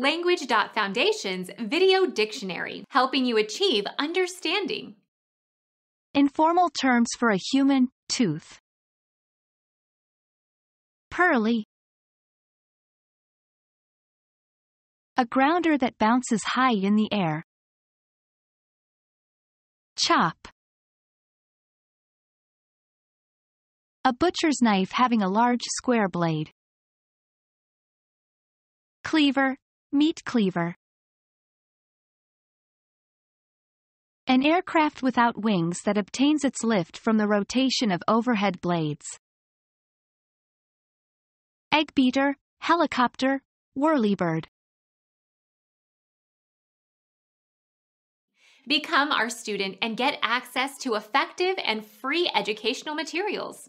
Language.Foundation's Video Dictionary, helping you achieve understanding. Informal terms for a human tooth. Pearly. A grounder that bounces high in the air. Chop. A butcher's knife having a large square blade. Cleaver, meat cleaver. An aircraft without wings that obtains its lift from the rotation of overhead blades. Egg beater, helicopter, whirlybird. Become our student and get access to effective and free educational materials.